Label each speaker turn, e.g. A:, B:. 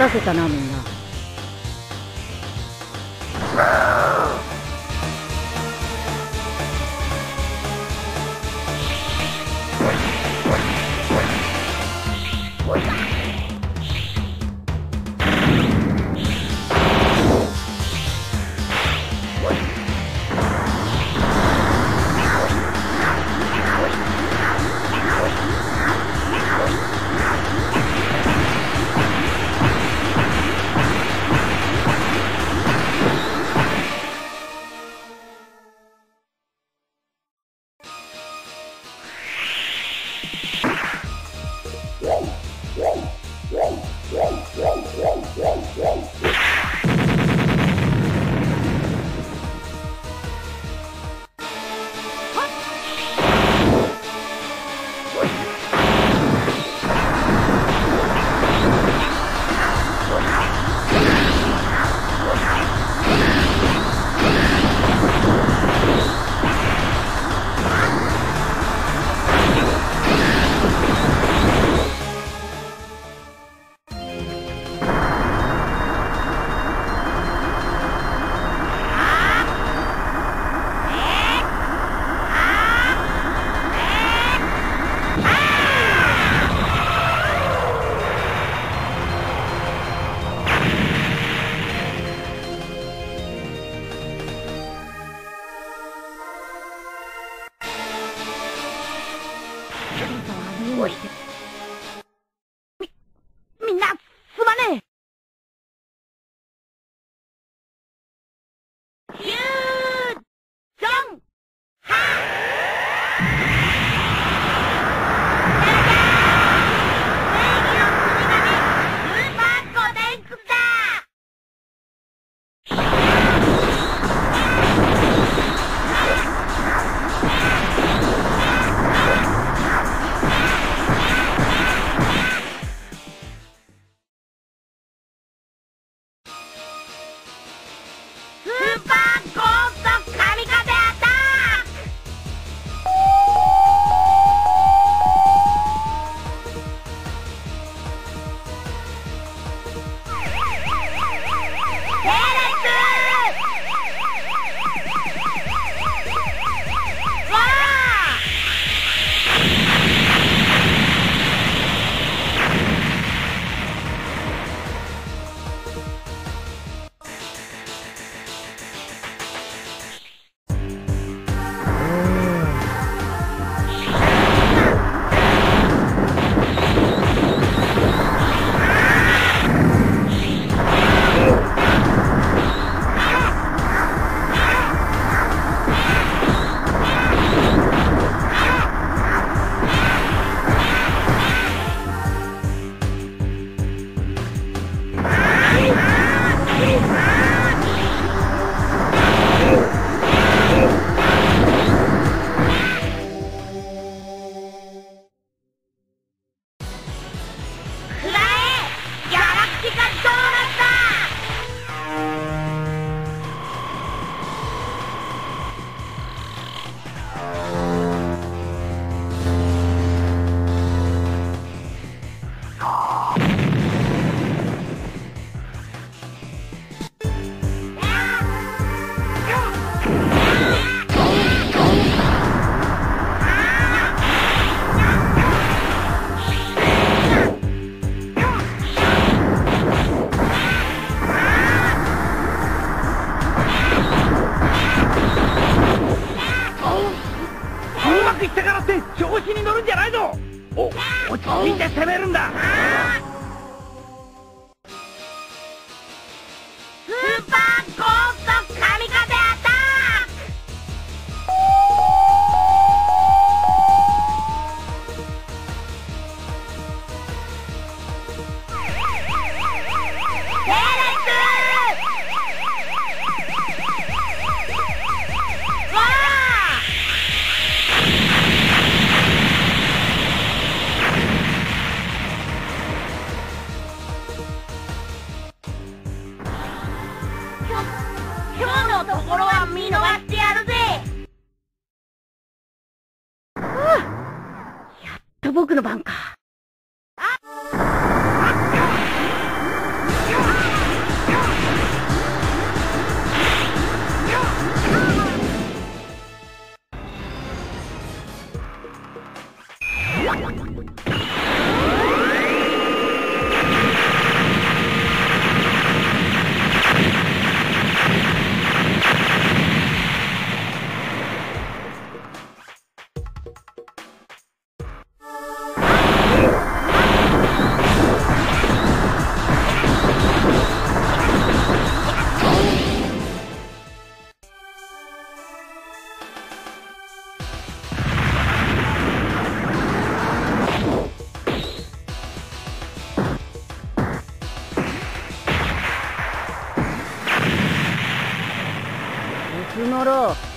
A: 任せたなみんな。何
B: うをして見て攻めるんだ。
A: ところは見逃てやるぜ。あやっと僕の番か。るなら